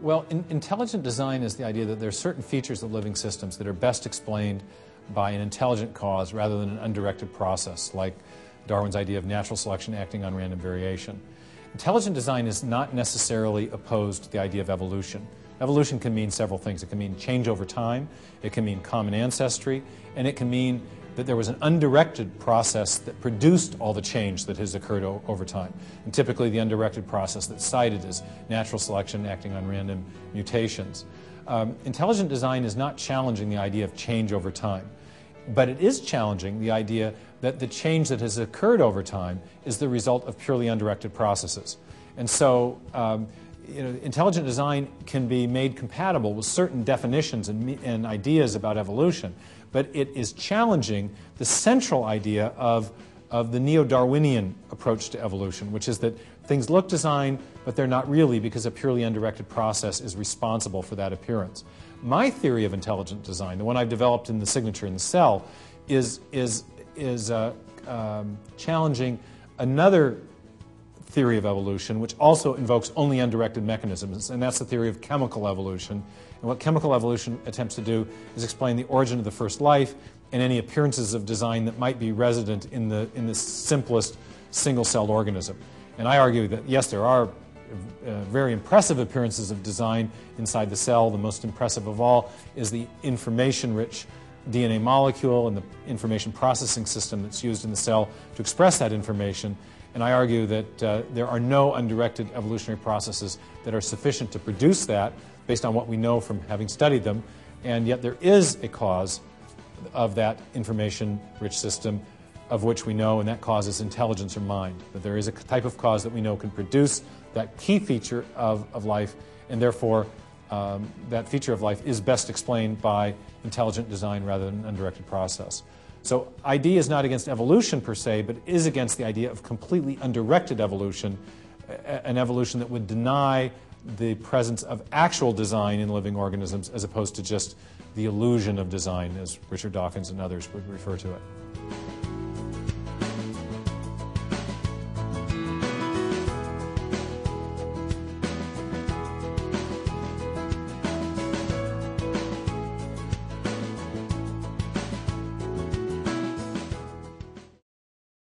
Well, in, intelligent design is the idea that there are certain features of living systems that are best explained by an intelligent cause rather than an undirected process, like Darwin's idea of natural selection acting on random variation. Intelligent design is not necessarily opposed to the idea of evolution. Evolution can mean several things. It can mean change over time, it can mean common ancestry, and it can mean that there was an undirected process that produced all the change that has occurred over time. And typically, the undirected process that's cited is natural selection acting on random mutations. Um, intelligent design is not challenging the idea of change over time, but it is challenging the idea that the change that has occurred over time is the result of purely undirected processes. And so, um, you know, intelligent design can be made compatible with certain definitions and, and ideas about evolution, but it is challenging the central idea of, of the neo Darwinian approach to evolution, which is that things look designed, but they're not really because a purely undirected process is responsible for that appearance. My theory of intelligent design, the one I've developed in the signature in the cell, is, is, is uh, um, challenging another theory of evolution, which also invokes only undirected mechanisms, and that's the theory of chemical evolution. And what chemical evolution attempts to do is explain the origin of the first life and any appearances of design that might be resident in the, in the simplest single-celled organism. And I argue that, yes, there are uh, very impressive appearances of design inside the cell. The most impressive of all is the information-rich DNA molecule and the information processing system that's used in the cell to express that information. And I argue that uh, there are no undirected evolutionary processes that are sufficient to produce that based on what we know from having studied them. And yet there is a cause of that information rich system of which we know, and that cause is intelligence or mind. That there is a type of cause that we know can produce that key feature of, of life, and therefore um, that feature of life is best explained by intelligent design rather than an undirected process. So ID is not against evolution per se, but is against the idea of completely undirected evolution, an evolution that would deny the presence of actual design in living organisms as opposed to just the illusion of design, as Richard Dawkins and others would refer to it.